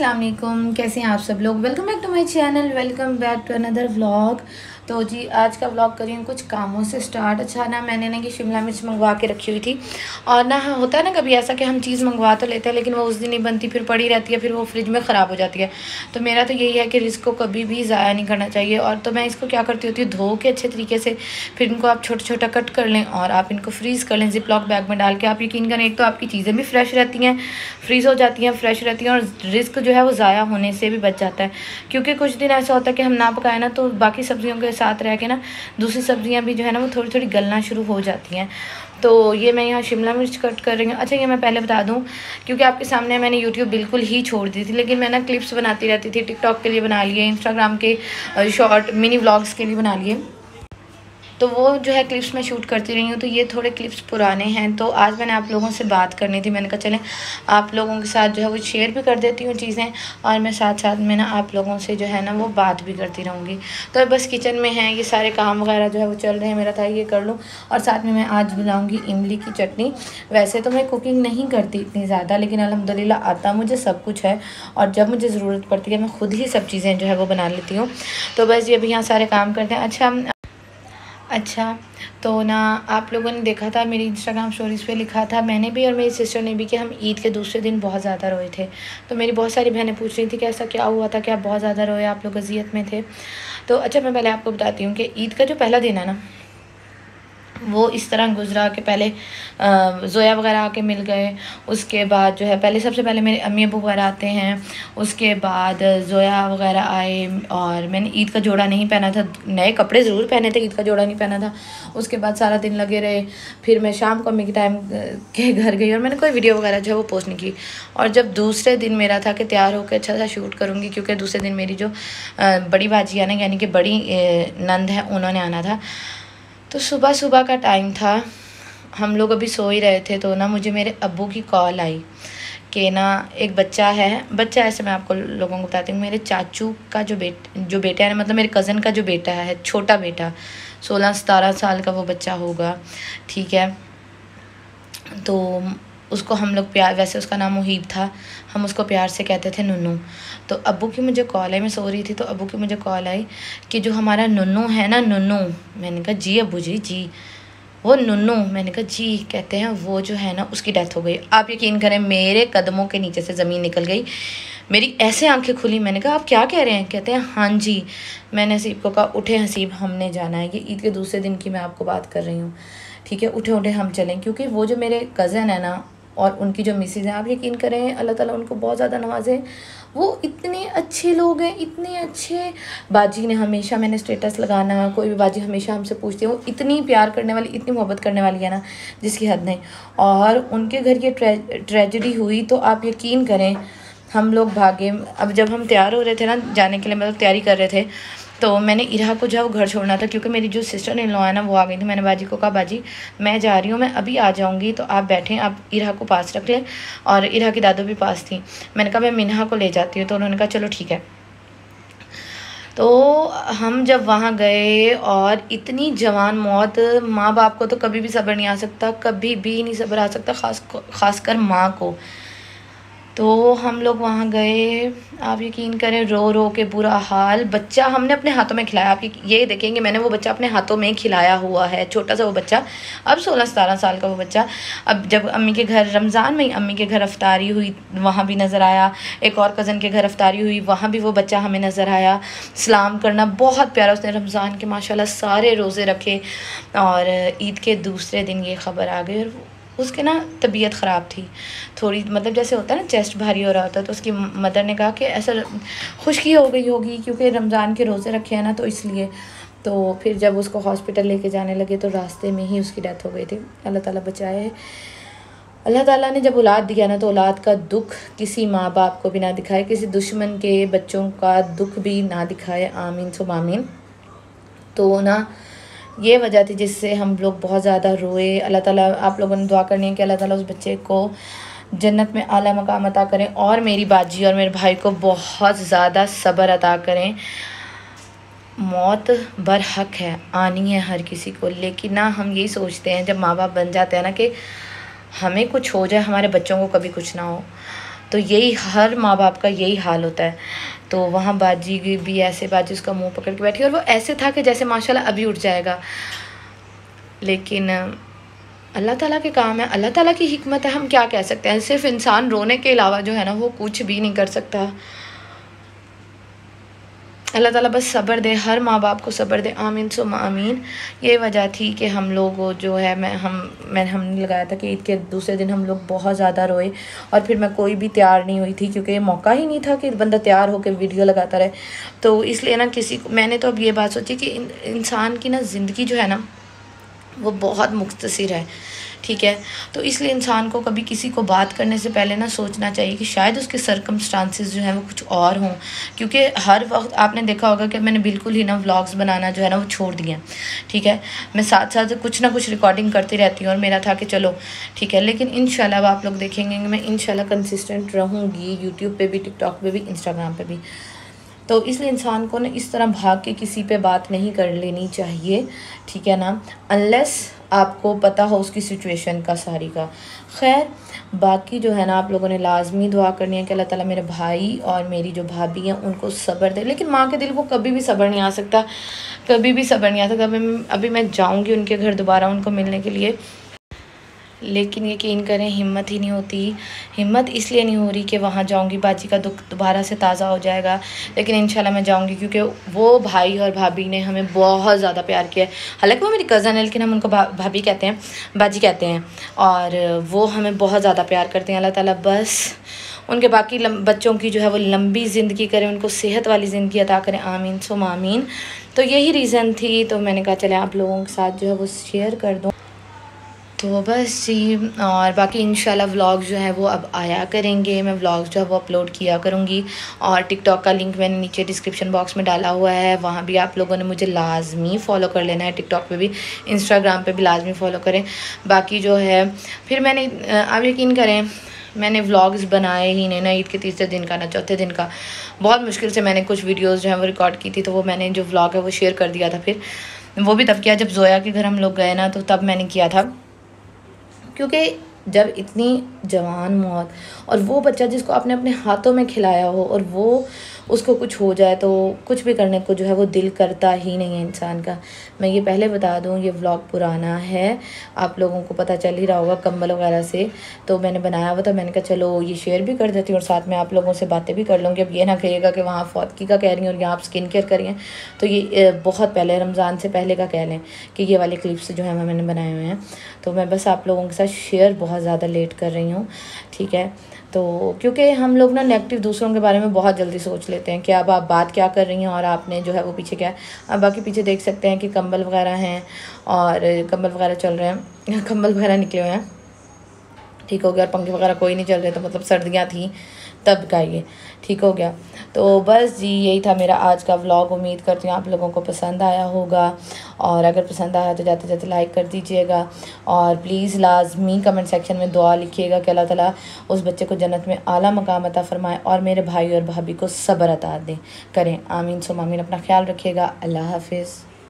वालेकुम, कैसे हैं आप सब लोग? Welcome back to my channel welcome back to another vlog तो जी, आज का व्लॉग करिए कुछ कामों से स्टार्ट अच्छा ना, मैंने ना कि शिमला मिर्च मंगवा के रखी हुई थी। और ना होता है ना कभी ऐसा कि हम चीज़ मंगवा तो लेते हैं, लेकिन वो उस दिन नहीं बनती, फिर पड़ी रहती है, फिर वो फ्रिज में ख़राब हो जाती है। तो मेरा तो यही है कि रिस्क को कभी भी ज़ाया नहीं करना चाहिए। और तो मैं इसको क्या करती होती हूँ, धो के अच्छे तरीके से, फिर इनको आप छोटा छोटा कट कर लें और आप इनको फ्रीज़ कर लें जिप लॉक बैग में डाल के। आप यकीन करें, एक तो आपकी चीज़ें भी फ्रेश रहती हैं फ्रीज़ हो जाती हैं फ्रेश रहती हैं, और रिस्क जो है वो ज़ाया होने से भी बच जाता है। क्योंकि कुछ दिन ऐसा होता है कि हम ना पकाए ना तो बाकी सब्ज़ियों के साथ रह के ना दूसरी सब्ज़ियाँ भी जो है ना वो थोड़ी थोड़ी गलना शुरू हो जाती हैं। तो ये मैं यहाँ शिमला मिर्च कट कर रही हूँ। अच्छा ये मैं पहले बता दूँ, क्योंकि आपके सामने मैंने यूट्यूब बिल्कुल ही छोड़ दी थी, लेकिन मैं ना क्लिप्स बनाती रहती थी टिकटॉक के लिए बना लिए इंस्टाग्राम के शॉर्ट मिनी व्लॉग्स के लिए बना लिए। तो वो जो है क्लिप्स मैं शूट करती रही हूँ तो ये थोड़े क्लिप्स पुराने हैं तो आज मैंने आप लोगों से बात करनी थी। मैंने कहा, चलें, आप लोगों के साथ जो है वो शेयर भी कर देती हूँ चीज़ें और मैं साथ साथ में ना आप लोगों से जो है ना वो बात भी करती रहूँगी। तो बस किचन में है, ये सारे काम वगैरह जो है वो चल रहे हैं, मेरा था ये कर लूँ और साथ में मैं आज बनाऊँगी इमली की चटनी। वैसे तो मैं कुकिंग नहीं करती इतनी ज़्यादा, लेकिन अलहमदिल्ला आता मुझे, सब कुछ है और जब मुझे ज़रूरत पड़ती है, मैं ख़ुद ही सब चीज़ें जो है वो बना लेती हूँ। तो बस ये भी यहाँ सारे काम करते हैं। अच्छा अच्छा तो ना आप लोगों ने देखा था, मेरी इंस्टाग्राम स्टोरीज़ पे लिखा था मैंने भी और मेरी सिस्टर ने भी कि हम ईद के दूसरे दिन बहुत ज़्यादा रोए थे। तो मेरी बहुत सारी बहनें पूछ रही थी कि ऐसा क्या हुआ था कि आप बहुत ज़्यादा रोए, आप लोग अजियत में थे। तो अच्छा मैं पहले आपको बताती हूँ कि ईद का जो पहला दिन है ना वो इस तरह गुजरा कि पहले ज़ोया वगैरह आके मिल गए। उसके बाद जो है, पहले, सबसे पहले मेरे अम्मी अबू वगैरह आते हैं। उसके बाद ज़ोया वगैरह आए और मैंने ईद का जोड़ा नहीं पहना था। नए कपड़े ज़रूर पहने थे, ईद का जोड़ा नहीं पहना था। उसके बाद सारा दिन लगे रहे। फिर मैं शाम को अम्मी के टाइम के घर गई और मैंने कोई वीडियो वगैरह जो है वो पोस्ट नहीं की। और जब दूसरे दिन मेरा था कि तैयार होकर अच्छा सा शूट करूँगी, क्योंकि दूसरे दिन मेरी जो बड़ी बाजी है ना, यानी कि बड़ी नंद है, उन्होंने आना था। तो सुबह सुबह का टाइम था। हम लोग अभी सो ही रहे थे तो ना मुझे मेरे अबू की कॉल आई कि ना एक बच्चा है। बच्चा ऐसे मैं आपको लोगों को बताती हूँ, मेरे चाचू का जो बेट, जो बेटा है मतलब मेरे कज़न का जो बेटा है, छोटा बेटा, सोलह सतारह साल का वो बच्चा होगा, ठीक है? तो उसको हम लोग प्यार, वैसे उसका नाम मुहीब था, हम उसको प्यार से कहते थे नुनू। तो अबू की मुझे कॉल आई, मैं सो रही थी तो अबू की मुझे कॉल आई कि जो हमारा नुनू है ना, नुनू, मैंने कहा, जी अबू जी जी। वो नुनू, मैंने कहा, जी, कहते हैं, वो जो है ना, उसकी डेथ हो गई। आप यकीन करें, मेरे कदमों के नीचे से ज़मीन निकल गई। मेरी ऐसे आँखें खुली, मैंने कहा, आप क्या कह रहे हैं? कहते हैं हाँ जी। मैंने हसीब को कहा, उठे हसीब, हमने जाना है। ये ईद के दूसरे दिन की मैं आपको बात कर रही हूँ। ठीक है, उठे उठे हम चलें। क्योंकि वो जो मेरे कज़न है ना और उनकी जो मिसेज हैं, आप यकीन करें, अल्लाह ताला उनको बहुत ज़्यादा नवाजे वो इतने अच्छे लोग हैं, इतने अच्छे बाजी ने हमेशा मैंने स्टेटस लगाना, कोई भी बाजी हमेशा हमसे पूछती है, वो इतनी प्यार करने वाली, इतनी मोहब्बत करने वाली है ना, जिसकी हद नहीं। और उनके घर ये ट्रे, ट्रेजिडी हुई तो आप यकीन करें, हम लोग भागे। अब जब हम तैयार हो रहे थे ना, जाने के लिए मतलब तैयारी कर रहे थे तो मैंने इरा को जो घर छोड़ना था, क्योंकि मेरी जो सिस्टर इन लॉ है ना, वो आ गई थी। मैंने बाजी को कहा, बाजी, मैं जा रही हूँ, मैं अभी आ जाऊँगी तो आप बैठें, आप इरा को पास रख लें। और इरा की दादू भी पास थी। मैंने कहा, मैं मिनहा को ले जाती हूँ। तो उन्होंने कहा, चलो ठीक है। तो हम जब वहाँ गए, और इतनी जवान मौत, माँ बाप को तो कभी भी सब्र नहीं आ सकता, कभी भी नहीं सब्र आ सकता, खास खासकर माँ को। तो हम लोग वहाँ गए। आप यकीन करें, रो रो के बुरा हाल। बच्चा हमने अपने हाथों में खिलाया। आप ये देखेंगे, मैंने वो बच्चा अपने हाथों में खिलाया हुआ है। छोटा सा वो बच्चा। अब सोलह सतारह साल का वो बच्चा। अब जब अम्मी के घर, रमज़ान में अम्मी के घर अफ्तारी हुई, वहाँ भी नज़र आया। एक और कज़न के घर अफ्तारी हुई, वहाँ भी वो बच्चा हमें नज़र आया। सलाम करना बहुत प्यारा उसने रमज़ान के माशाल्लाह सारे रोज़े रखे। और ईद के दूसरे दिन ये ख़बर आ गई और उसके ना तबीयत ख़राब थी। थोड़ी मतलब जैसे होता है ना, चेस्ट भारी हो रहा होता तो उसकी मदर ने कहा कि ऐसा खुश्की हो गई होगी क्योंकि रमज़ान के रोज़े रखे हैं ना तो इसलिए। तो फिर जब उसको हॉस्पिटल लेके जाने लगे तो रास्ते में ही उसकी डेथ हो गई थी। अल्लाह ताला बचाए। अल्लाह ताला ने जब औलाद दिया ना तो औलाद का दुख किसी माँ बाप को भी ना दिखाए, किसी दुश्मन के बच्चों का दुख भी ना दिखाए। आमीन सुब आमीन। तो ना ये वजह थी जिससे हम लोग बहुत ज़्यादा रोए। अल्लाह ताला, आप लोगों ने दुआ करनी है कि अल्लाह ताला उस बच्चे को जन्नत में आला मकाम अता करें और मेरी बाजी और मेरे भाई को बहुत ज़्यादा सब्र अता करें। मौत बर हक है, आनी है हर किसी को। लेकिन ना हम यही सोचते हैं, जब माँ बाप बन जाते हैं ना कि हमें कुछ हो जाए, हमारे बच्चों को कभी कुछ ना हो। तो यही, हर माँ बाप का यही हाल होता है। तो वहाँ बाजी भी ऐसे बाजी उसका मुँह पकड़ के बैठी और वो ऐसे था कि जैसे माशाल्लाह अभी उठ जाएगा। लेकिन, अल्लाह ताला के काम है, अल्लाह ताला की हमत है, हम क्या कह सकते हैं? सिर्फ़ इंसान रोने के अलावा जो है ना, वो कुछ भी नहीं कर सकता। अल्लाह ताला बस सब्र दे, हर माँ बाप को सब्र दे, आमीन सो आमीन। ये वजह थी कि हम लोग जो है, मैं, हम, मैंने, हमने लगाया था कि ईद के दूसरे दिन हम लोग बहुत ज़्यादा रोए और फिर मैं कोई भी तैयार नहीं हुई थी क्योंकि मौका ही नहीं था कि बंदा तैयार होकर वीडियो लगाता रहे। तो इसलिए ना किसी को, मैंने तो अब ये बात सोची कि इंसान की ना ज़िंदगी जो है ना वो बहुत मुख्तर है, ठीक है? तो इसलिए इंसान को कभी किसी को बात करने से पहले ना सोचना चाहिए कि शायद उसके सरकमस्टांसिस जो हैं वो कुछ और हों। क्योंकि हर वक्त आपने देखा होगा कि मैंने बिल्कुल ही ना व्लॉग्स बनाना जो है ना वो छोड़ दिया ठीक है? मैं साथ साथ कुछ ना कुछ रिकॉर्डिंग करती रहती हूँ और मेरा था कि चलो, ठीक है? लेकिन इन अब आप लोग देखेंगे मैं इन कंसिस्टेंट रहूँगी यूट्यूब पर भी टिकटॉक पर भी इंस्टाग्राम पर भी। तो इसलिए इंसान को ना इस तरह भाग के किसी पे बात नहीं कर लेनी चाहिए, ठीक है ना? अनलेस आपको पता हो उसकी सिचुएशन का सारी का। खैर, बाकी जो है ना, आप लोगों ने लाजमी दुआ करनी है कि अल्लाह ताला मेरे भाई और मेरी जो भाभी हैं, उनको सब्र दे। लेकिन माँ के दिल को कभी भी सब्र नहीं आ सकता, कभी भी सब्र नहीं आ सकता। अभी मैं जाऊँगी उनके घर दोबारा उनको मिलने के लिए। लेकिन यकीन करें, हिम्मत ही नहीं होती। हिम्मत इसलिए नहीं हो रही कि वहाँ जाऊँगी, बाजी का दुख दोबारा से ताज़ा हो जाएगा। लेकिन इंशाल्लाह मैं जाऊँगी, क्योंकि वो भाई और भाभी ने हमें बहुत ज़्यादा प्यार किया हालाँकि वो मेरी कज़न है, लेकिन हम उनको भाभी कहते हैं, बाजी कहते हैं। और वो हमें बहुत ज़्यादा प्यार करते हैं, अल्लाह ताला बस उनके बाकी बच्चों की जो है वो लंबी ज़िंदगी करें, उनको सेहत वाली ज़िंदगी अदा करें। आमीन सो आमीन। तो यही रीज़न थी तो मैंने कहा, चले आप लोगों के साथ जो है वो शेयर कर दूँ। तो बस जी और बाकी इन व्लॉग जो है वो अब आया करेंगे। मैं व्लॉग जो है वो अपलोड किया करूँगी, और टिकटॉक का लिंक मैंने नीचे डिस्क्रिप्शन बॉक्स में डाला हुआ है। वहाँ भी आप लोगों ने मुझे लाजमी फ़ॉलो कर लेना है टिकटॉक पे भी इंस्टाग्राम पे भी लाजमी फ़ॉलो करें। बाकी जो है, फिर मैंने आप यकीन करें, मैंने व्लॉग्स बनाए ही नहीं ना ईद के तीसरे दिन का, ना चौथे दिन का। बहुत मुश्किल से मैंने कुछ वीडियोज़ जो है वो रिकॉर्ड की थी तो वो मैंने जो व्लॉग है वो शेयर कर दिया था फिर। वो भी तब किया, जब जोया के घर हम लोग गए ना तो तब मैंने किया था। क्योंकि जब इतनी जवान मौत, और वो बच्चा जिसको आपने अपने हाथों में खिलाया हो, और वो उसको कुछ हो जाए तो कुछ भी करने को जो है वो दिल करता ही नहीं है इंसान का। मैं ये पहले बता दूँ, ये व्लॉग पुराना है। आप लोगों को पता चल ही रहा होगा कंबल वगैरह से। तो मैंने बनाया हुआ था, मैंने कहा चलो ये शेयर भी कर देती हूँ और साथ में आप लोगों से बातें भी कर लूँगी। अब ये ना कहिएगा कि वहाँ फौतकी का कह रही हैं और यहाँ आप स्किन केयर करिए तो ये बहुत पहले, रमज़ान से पहले का कह लें कि ये वाले क्लिप्स जो है मैंने बनाए हुए हैं। तो मैं बस आप लोगों के साथ शेयर बहुत ज़्यादा लेट कर रही हूँ, ठीक है? तो क्योंकि हम लोग ना नेगेटिव दूसरों के बारे में बहुत जल्दी सोच लेते हैं कि अब आप बात क्या कर रही हैं और आपने जो है वो पीछे क्या है अब बाकी पीछे देख सकते हैं कि कंबल वगैरह हैं और कंबल वगैरह चल रहे हैं। कंबल वगैरह निकले हुए हैं। ठीक हो गया और पंखे वगैरह कोई नहीं चल रहे तो मतलब सर्दियाँ थी। तब ये ठीक हो गया। तो बस जी, यही था मेरा आज का व्लॉग उम्मीद करती हूँ आप लोगों को पसंद आया होगा। और अगर पसंद आया तो जाते जाते लाइक कर दीजिएगा। और प्लीज़ लाजमी कमेंट सेक्शन में दुआ लिखिएगा कि अल्लाह ताला उस बच्चे को जन्नत में आला मकाम अता फ़रमाए और मेरे भाई और भाभी को सब्र अता दें। करें। आमीन। सो मामीन, अपना ख्याल रखिएगा। अल्लाह हाफिज़।